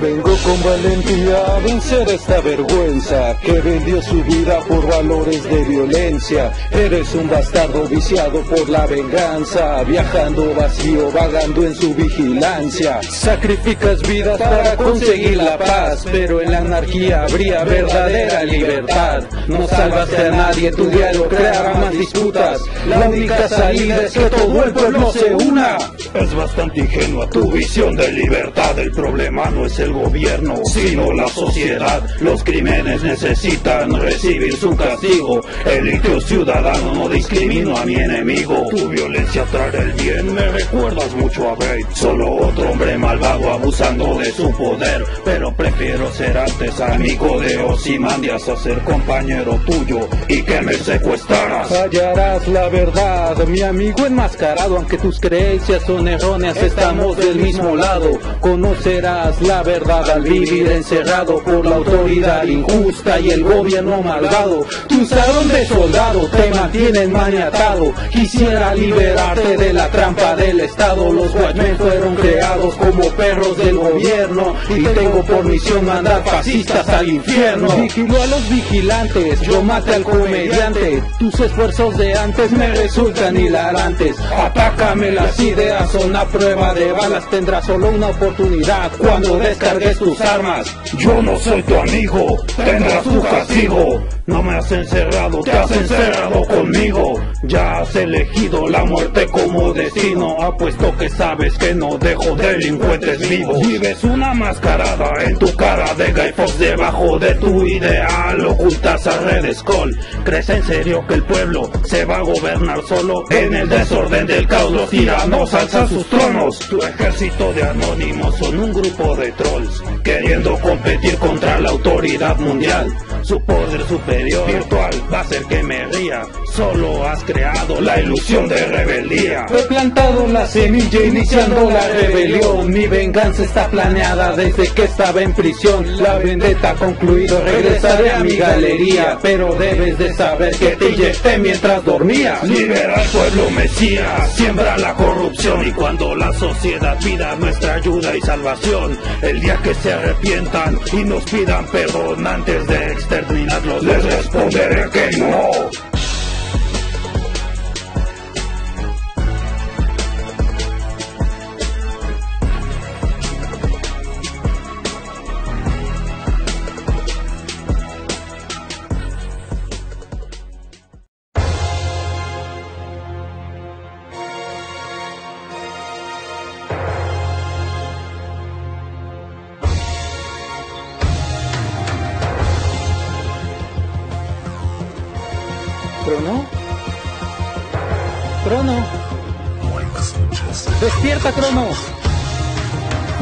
Vengo con valentía a vencer esta vergüenza que vendió su vida por valores de violencia. Eres un bastardo viciado por la venganza, viajando vacío, vagando en su vigilancia. Sacrificas vidas para conseguir la paz, pero en la anarquía habría verdadera libertad. No salvaste a nadie, tu diálogo creará más disputas. La única salida es que todo el pueblo se una. Es bastante ingenua tu visión de libertad. El problema no es el gobierno, sino la sociedad. Los crímenes necesitan recibir su castigo. El litio ciudadano no discrimino a mi enemigo. Tu violencia trae el bien, me recuerdas mucho a Bate. Solo otro hombre malvado abusando de su poder. Pero prefiero ser antes amigo de Osimandias a ser compañero tuyo y que me secuestraras. Hallarás la verdad, mi amigo enmascarado, aunque tus creencias son estamos del mismo lado. Conocerás la verdad al vivir encerrado por la autoridad injusta y el gobierno malvado. Tu salón de soldado te mantienen maniatado. Quisiera liberarte de la trampa del Estado. Los Watchmen fueron creados como perros del gobierno y tengo por misión mandar fascistas al infierno. Vigilo a los vigilantes, yo mate al comediante. Tus esfuerzos de antes me resultan hilarantes. Atácame, las ideas son a prueba de balas. Tendrás solo una oportunidad cuando descargues tus armas. Yo no soy tu amigo, tendrás tu castigo. No me has encerrado, te has encerrado conmigo. Ya has elegido la muerte como destino. Apuesto que sabes que no dejo delincuentes vivos. Vives una mascarada en tu cara de Guy Fawkes debajo de tu ideal. Ocultas a Red Skull. ¿Crees en serio que el pueblo se va a gobernar solo? En el desorden del caos los tiranos alzan sus tronos. Tu ejército de anónimos son un grupo de trolls queriendo competir contra la autoridad mundial. Su poder superior virtual va a hacer que me ría. Solo has creado la ilusión de rebeldía. He plantado la semilla iniciando la rebelión. Mi venganza está planeada desde que estaba en prisión. La vendetta ha concluido, regresaré a mi galería. Pero debes de saber que te inyecté mientras dormías. Libera al pueblo Mesías, siembra la corrupción y cuando la sociedad pida nuestra ayuda y salvación, el día que se arrepientan y nos pidan perdón antes de exterminarlos, les responderé que no.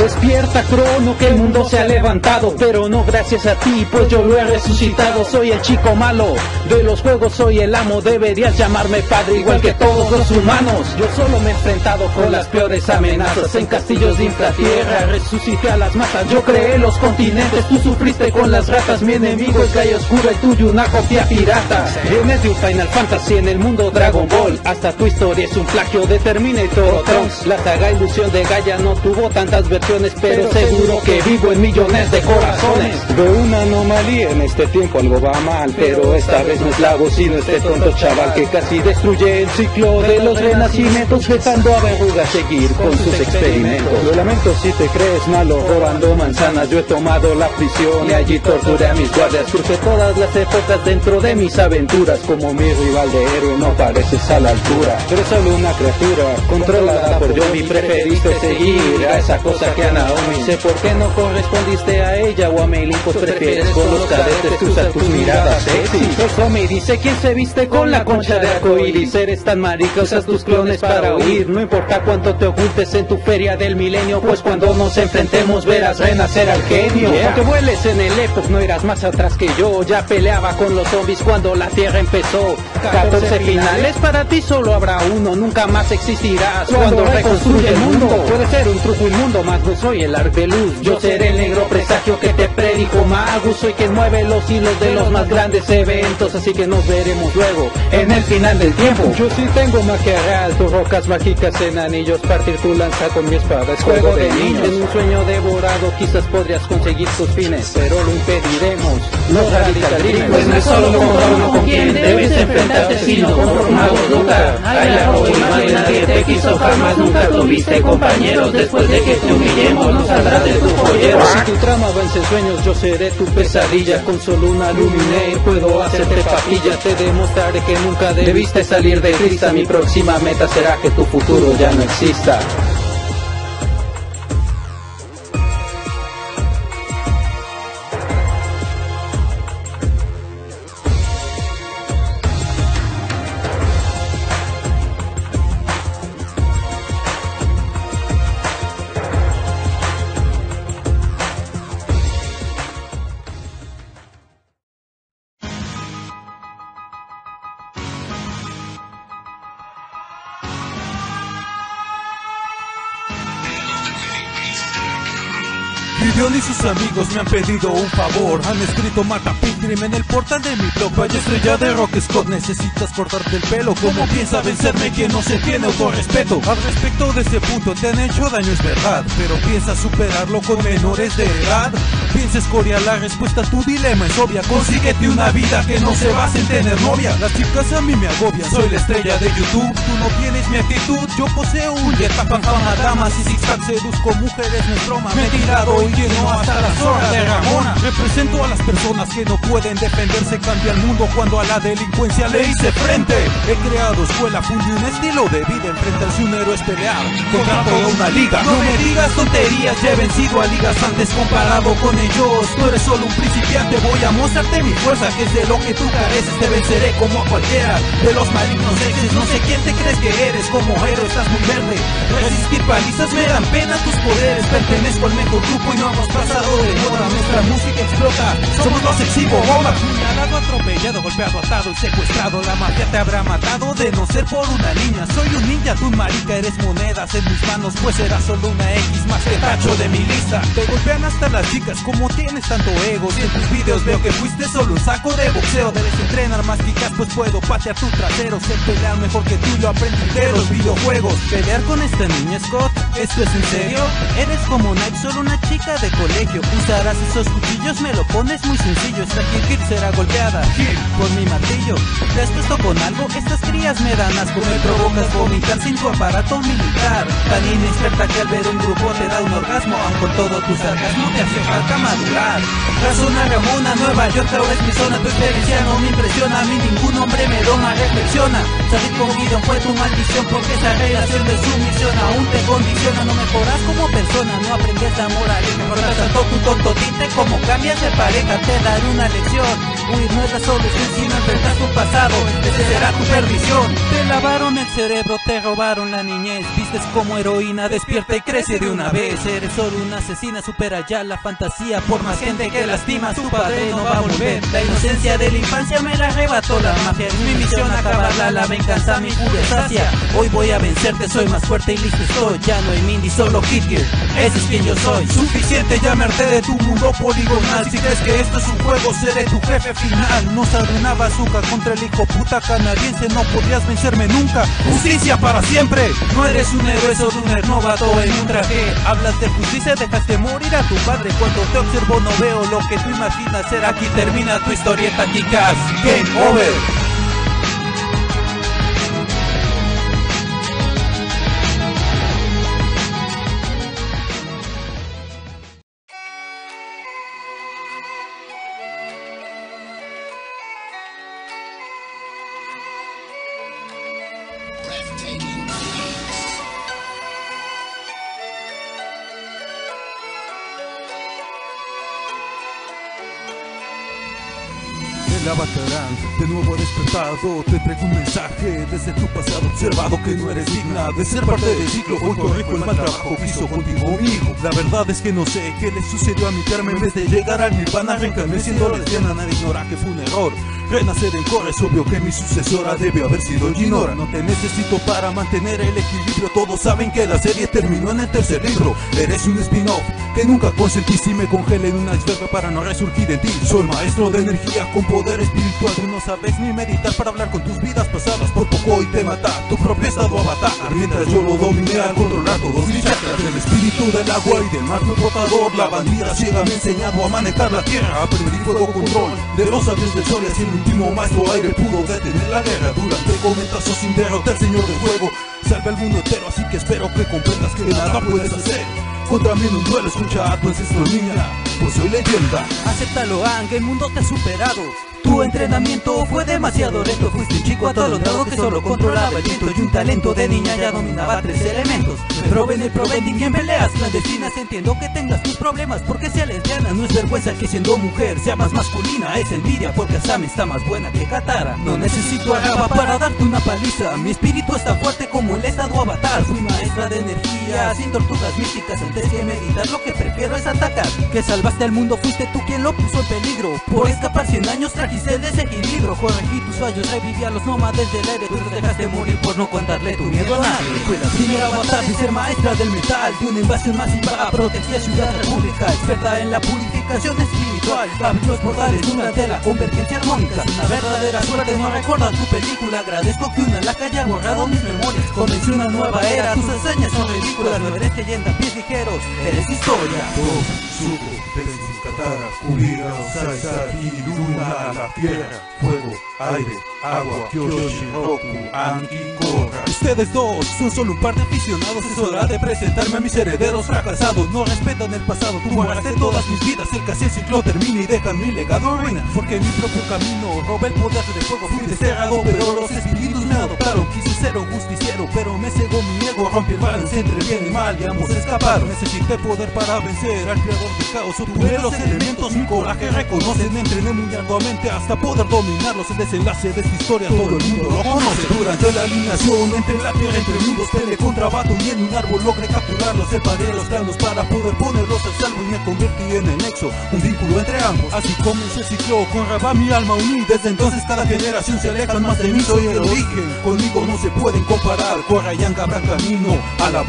Despierta, Crono, que el mundo se ha levantado, pero no gracias a ti, pues yo lo he resucitado. Soy el chico malo de los juegos, soy el amo. Deberías llamarme padre, igual que todos los humanos. Yo solo me he enfrentado con las peores amenazas en castillos de infratierra. Resucité a las masas, yo creé los continentes. Tú sufriste con las ratas, mi enemigo es Gaia Oscura, el tuyo una copia pirata. Vienes de un Final Fantasy en el mundo Dragon Ball. Hasta tu historia es un plagio de Terminator Trunks. La saga Ilusión de Gaia no tuvo tantas versiones pero seguro que vivo en millones de corazones. Veo una anomalía en este tiempo, algo va mal, pero esta vez no es lago, sino este tonto chaval que casi destruye el ciclo de los renacimientos, dejando a verruga seguir con sus experimentos. Lo lamento si te crees malo, robando manzanas, yo he tomado la prisión y allí torturé a mis guardias. Crucé todas las épocas dentro de mis aventuras, como mi rival de héroe no pareces a la altura. Eres solo una criatura, controlada por yo, mi preferiste seguir a esa cosa que a Naomi. Sé por qué no correspondiste a ella o a Pues prefieres con los cadetes que usar tus miradas sexy Eso me dice quién se viste con la concha de arcoíris Eres tan marica, usas tus clones para huir. No importa cuánto te ocultes en tu feria del milenio Pues cuando nos enfrentemos verás renacer al genio. Aunque vueles en el Epoch no irás más atrás que yo. Ya peleaba con los zombies cuando la tierra empezó. 14 finales. para ti solo habrá uno Nunca más existirás cuando reconstruye el mundo. Puede ser un truco inmundo más mago, soy el arc de luz. Yo seré el negro presagio que te predijo Magus. Soy quien mueve los hilos de los más grandes eventos, así que nos veremos luego en el final del tiempo. Yo sí tengo magia real, tus rocas mágicas en anillos, partir tu lanza con mi espada. Es juego de niños. En un sueño devorado quizás podrías conseguir tus fines, pero lo impediremos. No radical Pues no es solo con con quien debes enfrentarte, sino con formados nunca. Hay la y nadie te quiso jamás, nunca tuviste compañeros. Después de que te Si tu trama vence sueños, yo seré tu pesadilla. Con solo una lumine puedo hacerte papilla. Te demostraré que nunca debiste salir de crista. Mi próxima meta será que tu futuro ya no exista. Vivión y sus amigos me han pedido un favor. Han escrito mata Pilgrim en el portal de mi blog. Vaya estrella de Rock Scott Necesitas cortarte el pelo. ¿Cómo piensa vencerme quien no se tiene autorrespeto? Al respecto de ese punto te han hecho daño es verdad. Pero piensa superarlo con menores de edad. Piensa escoriar la respuesta a tu dilema es obvia. Consíguete una vida que no se base en tener novia. Las chicas a mí me agobian Soy la estrella de YouTube. Tú no tienes mi actitud Yo poseo un jetpack fama damas y zigzag Seduzco mujeres Me he tirado y lleno hasta la zona de Ramona. Represento a las personas que no pueden defenderse Cambia el mundo cuando a la delincuencia le hice frente. He creado escuela, fundí un estilo de vida Enfrentarse un héroe es pelear. Contra toda una liga No me digas tonterías, ya he vencido a ligas antes comparado con ellos. Tú eres solo un principiante, voy a mostrarte mi fuerza Que es de lo que tú careces, te venceré como a cualquiera De los malignos exes, no sé quién te crees que eres Como héroe estás muy verde. Resistir palizas me dan pena tus poderes Pertenezco al mejor grupo y no hemos pasado de moda Nuestra música explota, somos los exhibo bomba Puñalado, atropellado, golpeado, atado y secuestrado. La mafia te habrá matado de no ser por una niña. Soy un ninja, tú marica, eres monedas en mis manos. Pues serás solo una X más que tacho de mi lista. Te golpean hasta las chicas, como tienes tanto ego. Si en tus videos veo que fuiste solo un saco de boxeo. Debes entrenar más chicas, pues puedo patear tu trasero. Sé pelear mejor que tú, lo aprendí de los videojuegos. Pelear con esta niña Scott, ¿esto es en serio? Eres como Nike, solo una chica de colegio Usarás esos cuchillos, me lo pones muy sencillo Esta Kill será golpeada. Por mi martillo ¿Te has puesto con algo? Estas crías me dan asco Me provocas vomitar sin tu aparato militar. Tan inexperta que al ver un grupo te da un orgasmo Aun con todo tu sarcasmo te hace falta madurar. Razona Ramona, Nueva York ahora es mi zona Tu experiencia no me impresiona A mí ningún hombre me dona, reflexiona. Salir con Gideon fue tu maldición Porque esa relación de sumisión aún te condiciona No mejoras como persona, no aprendes la moral Mejoras tanto tu tonto tinte como cambias de pareja Te daré una lección Huir no es la solución sino enfrentar tu pasado. Ese será tu perdición. Te lavaron el cerebro, te robaron la niñez. Vistes como heroína, despierta y crece de una vez. Eres solo una asesina, supera ya la fantasía. Por más gente que lastima, tu padre no va a volver. La inocencia de la infancia me la arrebató. La magia Es mi misión acabarla, la venganza mi sacia Hoy voy a vencerte, soy más fuerte y listo estoy. Ya no hay Mindy, solo Kid Gear Ese es quien yo soy. Suficiente llamarte de tu mundo poligonal Si crees que esto es un juego, seré tu jefe final. No sale una bazooka contra el hijo puta canadiense. No podrías vencerme nunca. Justicia para siempre. No eres un héroe, solo un novato en un traje. Hablas de justicia, dejaste morir a tu padre. Cuando te observo no veo lo que tú imaginas. Ser Aquí termina tu historieta, chicas. Game over De nuevo despertado Te traigo un mensaje desde tu pasado observado Que no eres digna de ser parte del ciclo. Hoy corrijo el mal trabajo que hizo contigo amigo La verdad es que no sé qué le sucedió a mi Carmen En vez de llegar al nirvana reencarné siendo lesbiana Nadie ignora que fue un error renacer en core Es obvio que mi sucesora debe haber sido Ginora. No te necesito para mantener el equilibrio. Todos saben que la serie terminó en el tercer libro. Eres un spin-off que nunca consentí. Si me congelé en una iceberg para no resurgir en ti Soy maestro de energía con poder espiritual. Tú no sabes ni meditar para hablar con tus vidas pasadas. Por poco y te mata tu propio estado avatar. Mientras yo lo dominé al controlar todos mis chakras Del espíritu del agua y del mar portador La bandida ciega me ha enseñado a manejar la tierra. Aprendí fuego control de los sabios del sol Y el último maestro aire pudo detener la guerra Durante comentazos sin derrotar señor del fuego Salve al mundo entero así que espero que comprendas que nada puedes hacer. Contra mí no duele escuchar tu ancestro niña Pues soy leyenda Acéptalo, Ang, el mundo te ha superado. Tu entrenamiento fue demasiado lento. Fuiste un chico atolondrado que solo controlaba el viento Y un talento de niña ya dominaba tres elementos. Proven el Proventing y en peleas clandestinas Entiendo que tengas tus problemas porque sea lesbiana No es vergüenza que siendo mujer sea más masculina. Es envidia porque Asami está más buena que Katara. No necesito a para darte una paliza. Mi espíritu es tan fuerte como el estado avatar. Fui maestra de energía sin tortugas místicas. Antes que meditar lo que prefiero es atacar. Que salvaste al mundo fuiste tú quien lo puso en peligro. Por escapar 100 años trajiste desequilibrio. Corregí tus fallos, reviví a los nómades del aire Pero dejaste morir por no contarle tu miedo a nadie. Fue la primera batalla y ser maestra del metal De una invasión masiva protegía Ciudad República Experta en la purificación espiritual Abrió los portales durante la convergencia armónica. Una verdadera suerte no recordar tu película. Agradezco que una laca haya borrado mis memorias. Comencé una nueva era, tus hazañas son ridículas. No eres leyenda, pies ligeros, eres historia. Suco, Katara, Kurira, Sasaki, Luna, la tierra, fuego, aire, agua, Kyoshi, Roku, Anki, Korra. Ustedes dos son solo un par de aficionados, es hora de presentarme a mis herederos fracasados. No respetan el pasado, tú de todas mis vidas, el casi ciclo termina y dejan mi legado ruina. Porque mi propio camino robé el poder de fuego, fui desterrado, pero los espíritus me adoptaron. Quise ser un justiciero, pero me cegó mi ego, rompí el balance entre bien y mal y ambos escaparon. Necesité poder para vencer al creador del caos, obtuve los elementos, mi coraje reconocen, entrené muy arduamente hasta poder dominarlos. El desenlace de esta historia todo el mundo lo conoce. Durante la alineación entre la tierra entre mundos peleé contra y en un árbol logré capturarlos. Separé los planos para poder ponerlos al salvo y me convertí en el nexo, un vínculo entre ambos. Así comenzó el ciclo, con Rabá mi alma uní. Desde entonces cada generación se aleja más de mí, soy el origen. Conmigo no se pueden comparar. Y habrá camino a la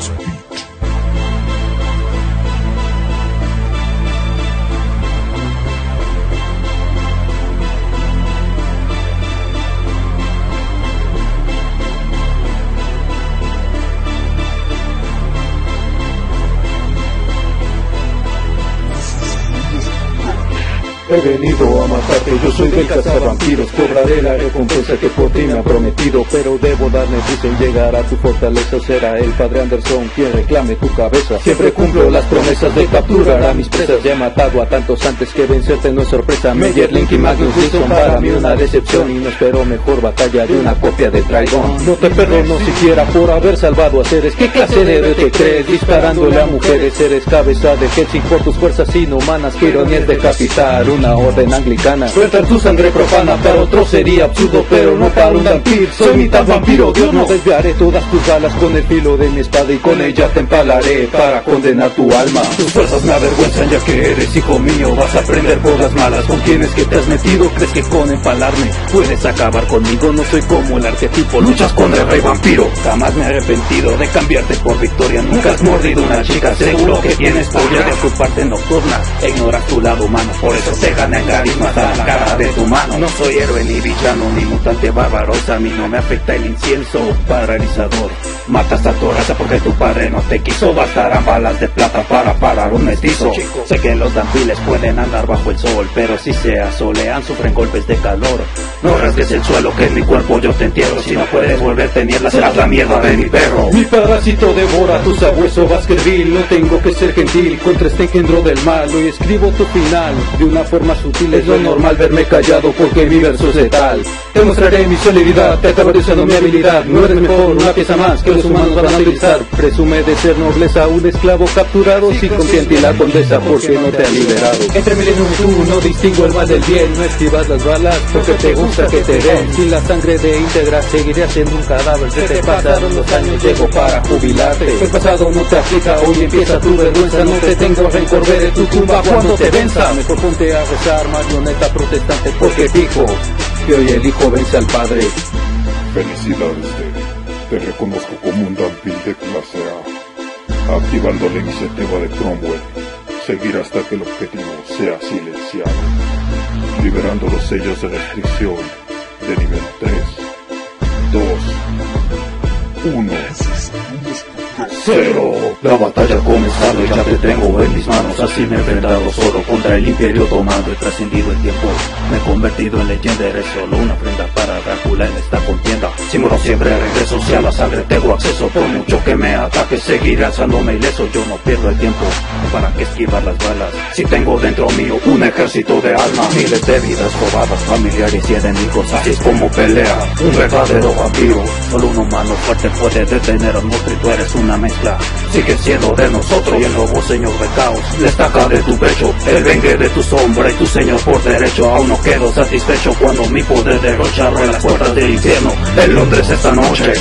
Battle One. He venido a matarte, yo soy del vampiros Cobraré la recompensa que por ti me ha prometido Pero debo darme prisa en llegar a tu fortaleza. Será el padre Anderson quien reclame tu cabeza. Siempre cumplo las promesas de capturar a mis presas. Ya he matado a tantos antes que vencerte no es sorpresa. Meyer, Link y Magnus son para mí una decepción Y no espero mejor batalla de una copia de Dragon No te perdono siquiera por haber salvado a seres. ¿Qué clase de te crees? Disparándole a mujeres Eres cabeza de Helsing por tus fuerzas inhumanas Que ironías de capital. una orden anglicana. Suelta tu sangre profana, para otro sería absurdo Pero no para un vampiro, soy mitad vampiro Dios no desviaré todas tus alas con el filo de mi espada Y con ella te empalaré para condenar tu alma. Tus fuerzas me avergüenzan ya que eres hijo mío. Vas a aprender por las malas con quienes que te has metido Crees que con empalarme puedes acabar conmigo. No soy como el arquetipo, luchas con el rey vampiro. Jamás me he arrepentido de cambiarte por victoria. Nunca has mordido una chica, seguro que tienes polla de tu parte nocturna. Ignoras tu lado humano, por eso te gana el carisma hasta la cara de mano. No soy héroe ni villano ni mutante barbarosa A mí no me afecta el incienso paralizador Matas a tu raza porque tu padre no te quiso. Bastarán balas de plata para parar un mestizo. Sé que los dampiles pueden andar bajo el sol Pero si se asolean sufren golpes de calor. No rasgues el suelo que en mi cuerpo yo te entierro. Si no puedes volverte mierda serás la mierda de mi perro. Mi parásito devora tu sabueso escribir No tengo que ser gentil contra este engendro del mal. Hoy escribo tu final de una forma sutil. Es lo normal verme callado porque mi verso es letal. Te mostraré mi solidaridad, te acabaré usando mi habilidad. No eres mejor, una pieza más que los humanos van a utilizar Presume de ser nobleza, un esclavo capturado Si confía en ti la condesa porque no te ha liberado. Entre milenios y tú no distingo el mal del bien No esquivas las balas porque te gusta que te den. Sin la sangre de íntegra seguiré haciendo un cadáver Se te pasaron los años, llego para jubilarte. El pasado no te aplica, hoy empieza tu vergüenza No te tengo rencor, de tu tumba cuando te venza. Mejor ponte a rezar, marioneta protestante Porque dijo que hoy el hijo vence al padre. Felicidades, te, reconozco como un Danville de clase A Activando la iniciativa de Cromwell Seguir hasta que el objetivo sea silenciado Liberando los sellos de restricción de nivel 3 2 1 Cero. La batalla ha comenzado ya te tengo en mis manos Así me he enfrentado solo contra el imperio tomando He trascendido el tiempo, me he convertido en leyenda Eres solo una prenda para En esta contienda. Si muero siempre regreso, si a la sangre tengo acceso. Por mucho que me ataque, seguiré alzándome ileso. Yo no pierdo el tiempo, para que esquivar las balas. Si tengo dentro mío un ejército de almas Miles de vidas robadas, familiares y enemigos. Así es como pelea un verdadero vampiro. Solo un humano fuerte puede detener al monstruo y tú eres una mezcla. Sigue siendo de nosotros y el nuevo señor de caos. La estaca de tu pecho, el vengue de tu sombra y tu señor por derecho. Aún no quedo satisfecho cuando mi poder derrocha las puertas del infierno En Londres esta noche